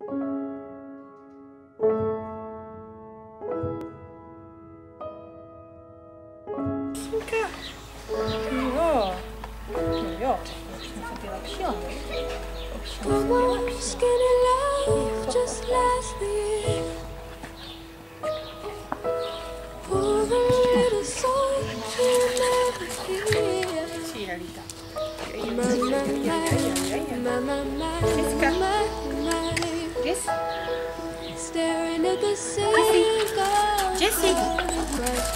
Synka! Ja. Nu jag att dela piano. Och känns som jag är Skinny love just last year. Pour a little song to never hear. piano lite. My, my, my, my, my, Jessica. my, my. Yes. Staring at the sink of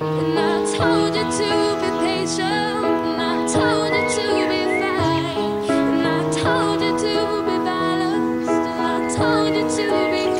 told you to be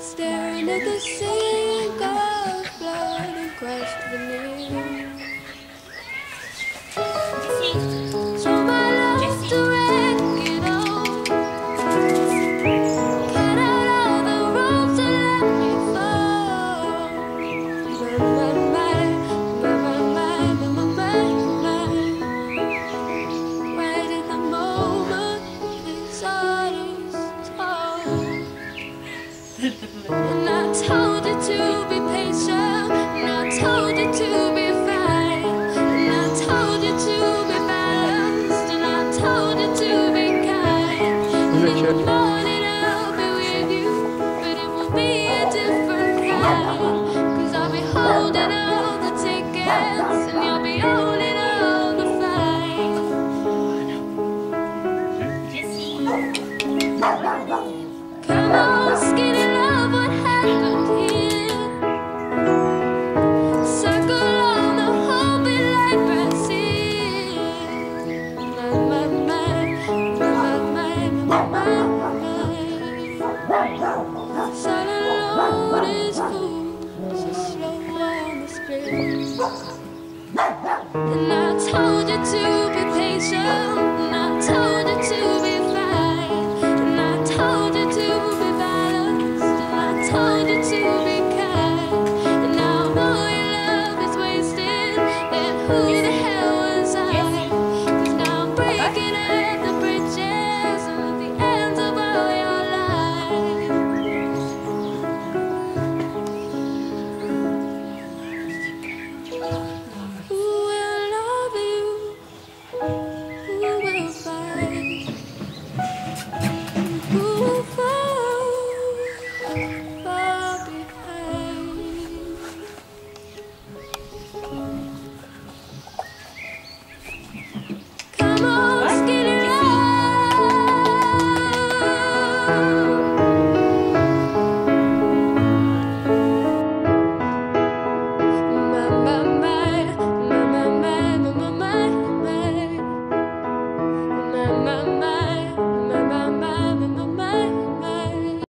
Staring at the sink of blood and crushed veneer. Cause I'll be holding all the tickets, and you'll be owning